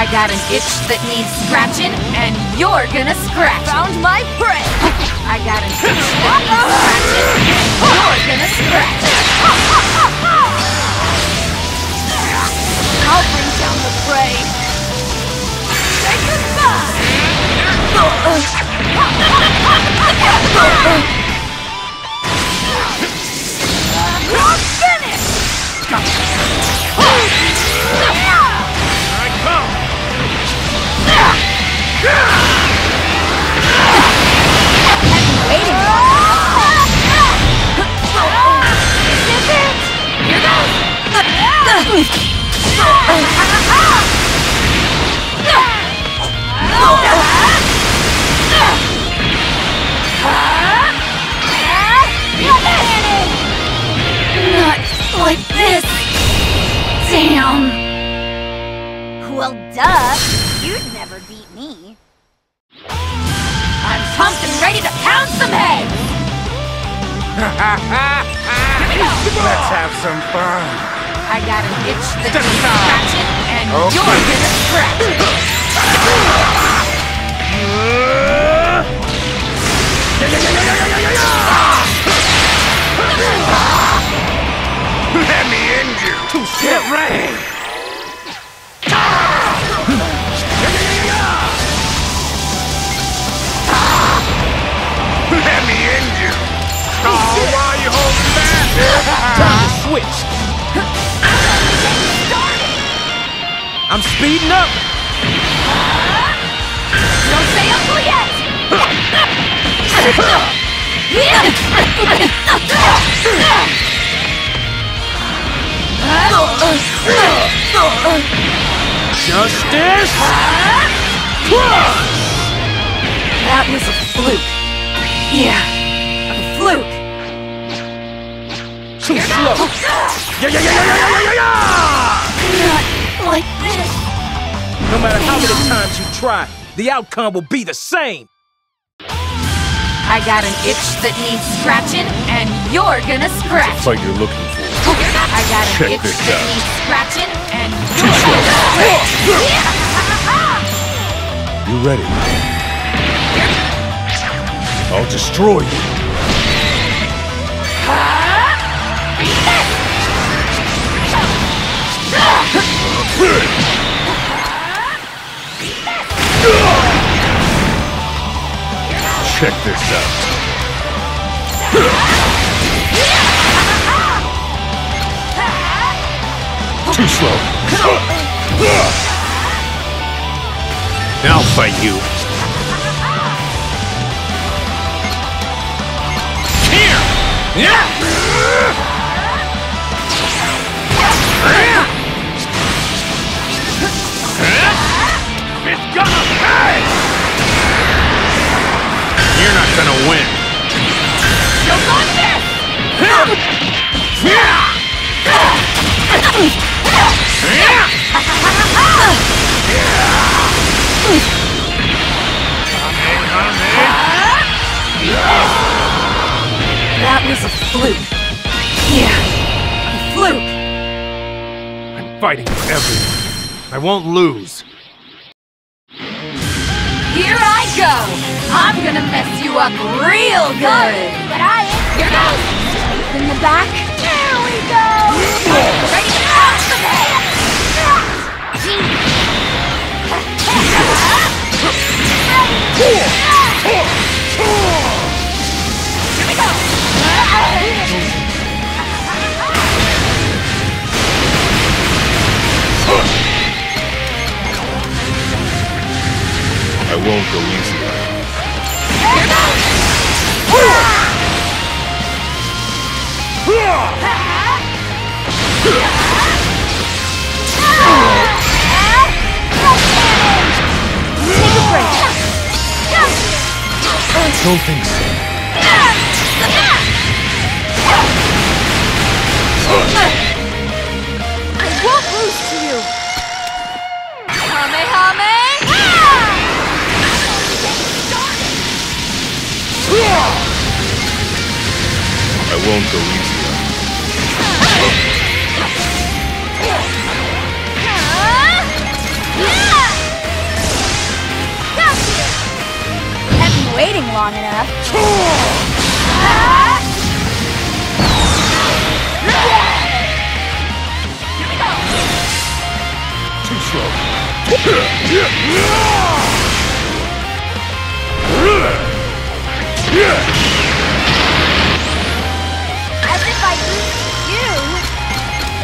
I got an itch that needs scratching, and you're gonna scratch. Found my prey! I got an itch that needs scratching, and you're gonna scratch. I'll bring down the prey! Say goodbye! You're finished! Like this. Damn. Well, duh! You'd never beat me. I'm pumped and ready to pound some heads. Let's have some fun. I got an itch that Step needs aside. scratching, and Okay. you're gonna scratch it. Let me end you. Get ready. Let me end you. Oh, why you holding back? Time to switch. I'm speeding up. Don't say uncle yet. Justice. That was a fluke. Yeah, a fluke. Too slow. Yeah, yeah, yeah, yeah, yeah, yeah, yeah. No matter how many times you try, the outcome will be the same. I got an itch that needs scratching, and you're gonna scratch. Fight you're looking for. I got an Check itch this that out. needs scratching, and you're gonna scratch. You ready? I'll destroy you. Check this out. Too slow. Now I'll fight you. Here! Yeah! Was a fluke. Yeah, a fluke. I'm fighting for everyone. I won't lose. Here I go. I'm gonna mess you up real good. But I ain't Here goes. in the back. There we go! Ready won't go easy. Don't think so. won't go easy on you. Have been waiting long enough. Too slow. Yeah.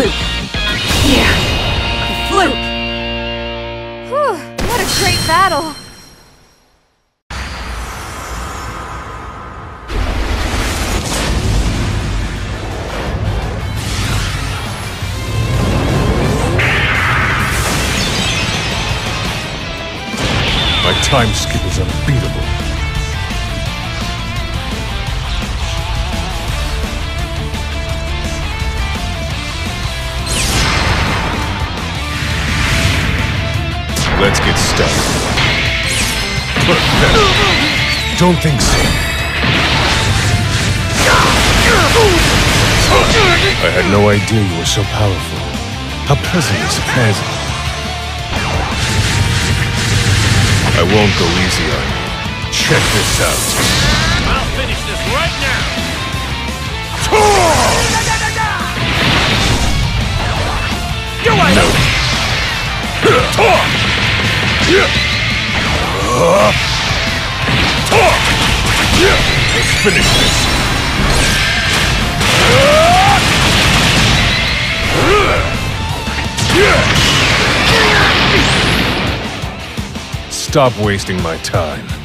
fluke. Yeah, a fluke. Whew, what a great battle. My time skip is unbeatable. Let's get started. Don't think so. I had no idea you were so powerful. How pleasantly surprising. I won't go easy on you. Check this out. Let's finish this. Stop wasting my time.